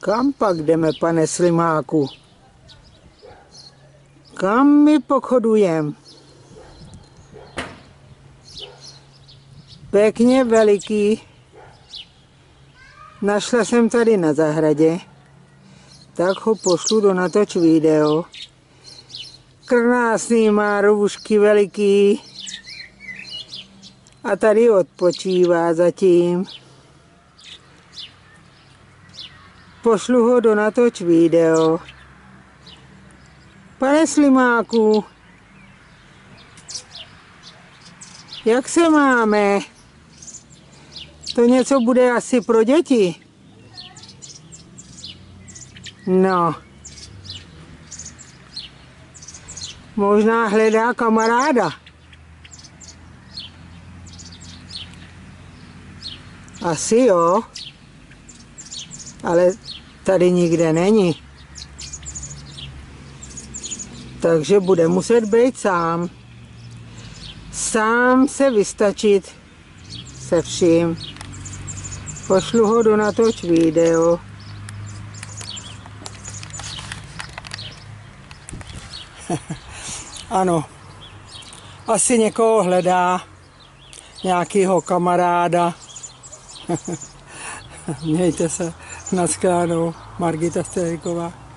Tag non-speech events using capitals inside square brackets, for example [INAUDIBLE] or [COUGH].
Kam pak jdeme, pane Slimáku? Kam my pochodujem? Pěkně veliký. Našla jsem tady na zahradě. Tak ho pošlu do natoč video. Krásný má růžky veliký. A tady odpočívá zatím. Pošlu ho do natoč video. Pane Slimáku, jak se máme? To něco bude asi pro děti. No. Možná hledá kamaráda. Asi jo. Ale tady nikde není. Takže bude muset být sám. Sám se vystačit se vším. Pošlu ho do natoč video. [LAUGHS] ano, asi někoho hledá, nějakého kamaráda. [LAUGHS] Mějte se, naschledanou, Margita Stejková.